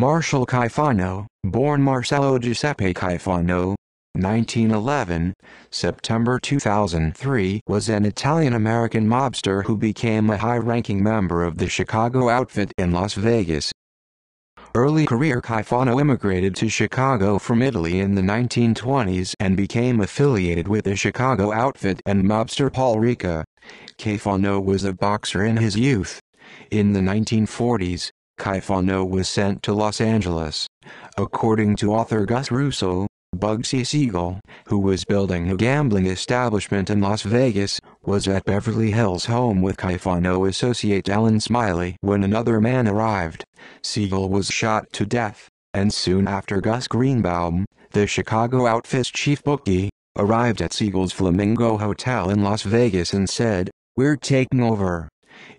Marshall Caifano, born Marcello Giuseppe Caifano, 1911, September 2003 was an Italian-American mobster who became a high-ranking member of the Chicago outfit in Las Vegas. Early career Caifano immigrated to Chicago from Italy in the 1920s and became affiliated with the Chicago outfit and mobster Paul Ricca. Caifano was a boxer in his youth. In the 1940s, Caifano was sent to Los Angeles. According to author Gus Russo, Bugsy Siegel, who was building a gambling establishment in Las Vegas, was at Beverly Hills home with Caifano associate Allen Smiley when another man arrived. Siegel was shot to death, and soon after Gus Greenbaum, the Chicago outfit's chief bookie, arrived at Siegel's Flamingo Hotel in Las Vegas and said, We're taking over.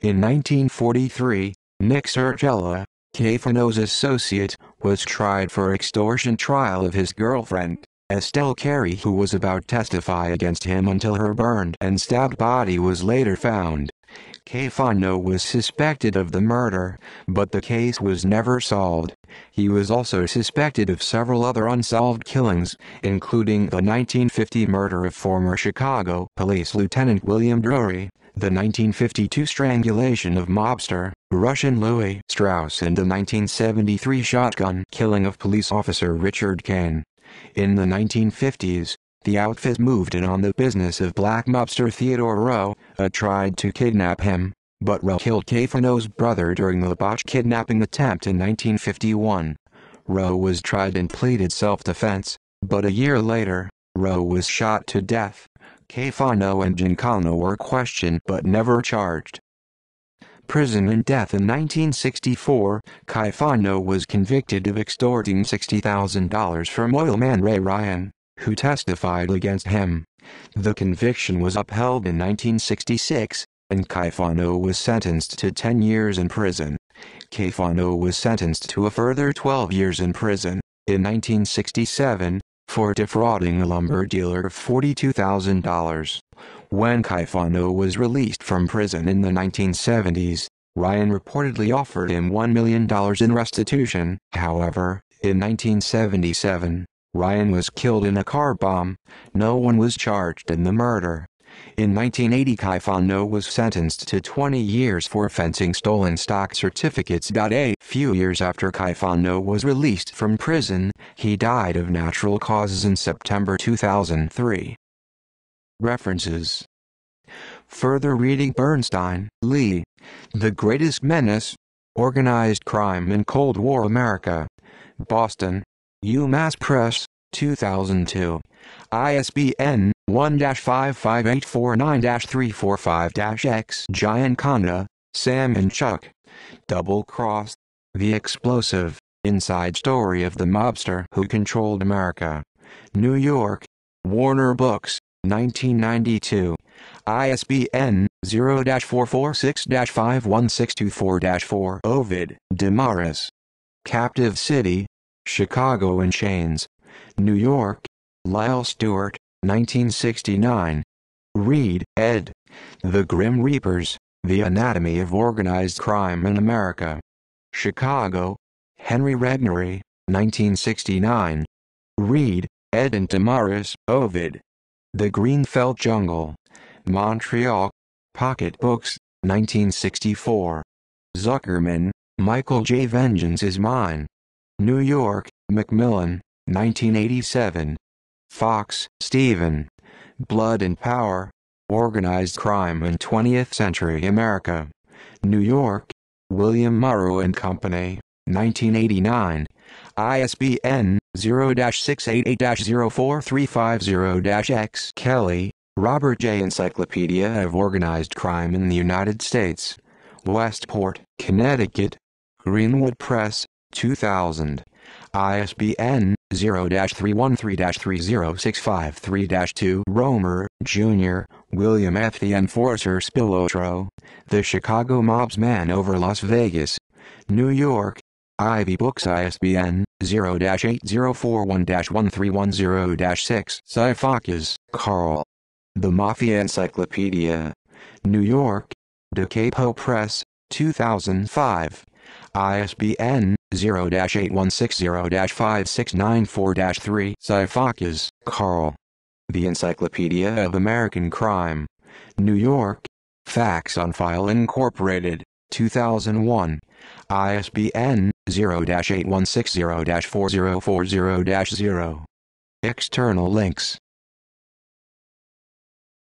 In 1943, Nick Circella, Caifano's associate, was tried for extortion trial of his girlfriend, Estelle Carey who was about to testify against him until her burned and stabbed body was later found. Caifano was suspected of the murder, but the case was never solved. He was also suspected of several other unsolved killings, including the 1950 murder of former Chicago Police Lieutenant William Drury, the 1952 strangulation of mobster, Russian Louis Strauss and the 1973 shotgun killing of police officer Richard Cain. In the 1950s, the outfit moved in on the business of black mobster Theodore Roe, uh, tried to kidnap him, but Roe killed Caifano's brother during the botched kidnapping attempt in 1951. Roe was tried and pleaded self-defense, but a year later, Roe was shot to death. Caifano and Giancana were questioned but never charged. Prison and death in 1964, Caifano was convicted of extorting $60,000 from oilman Ray Ryan, who testified against him. The conviction was upheld in 1966, and Caifano was sentenced to 10 years in prison. Caifano was sentenced to a further 12 years in prison. In 1967, for defrauding a lumber dealer of $42,000. When Caifano was released from prison in the 1970s, Ryan reportedly offered him $1 million in restitution. However, in 1977, Ryan was killed in a car bomb. No one was charged in the murder. In 1980 Caifano was sentenced to 20 years for fencing stolen stock certificates. A few years after Caifano was released from prison, he died of natural causes in September 2003. References Further reading Bernstein, Lee. The Greatest Menace. Organized Crime in Cold War America. Boston. UMass Press, 2002. ISBN 1-55849-345-X. Giancana, Sam and Chuck. Double Cross. The Explosive, Inside Story of the Mobster Who Controlled America. New York. Warner Books, 1992. ISBN 0-446-51624-4. Ovid, Demaris. Captive City. Chicago in Chains. New York. Lyle Stewart, 1969. Reid, ed. The Grim Reapers, The Anatomy of Organized Crime in America. Chicago. Henry Regnery, 1969. Reid, ed. and Demaris, Ovid. The Green Felt Jungle. Montreal. Pocket Books, 1964. Zuckerman, Michael J. Vengeance is Mine. New York, Macmillan, 1987. Fox, Stephen. Blood and Power. Organized Crime in 20th Century America. New York. William Morrow and Company. 1989. ISBN 0-688-04350-X. Kelly, Robert J. Encyclopedia of Organized Crime in the United States. Westport, Connecticut. Greenwood Press, 2000. ISBN 0-313-30653-2 Roemer, Jr., William F. The Enforcer Spilotro, The Chicago Mob's Man Over Las Vegas, New York, Ivy Books ISBN 0-8041-1310-6 Sifakis, Carl. The Mafia Encyclopedia. New York, Da Capo Press, 2005. ISBN 0-8160-5694-3 Sifakis, Carl. The Encyclopedia of American Crime. New York. Facts on File Incorporated, 2001. ISBN 0-8160-4040-0. External links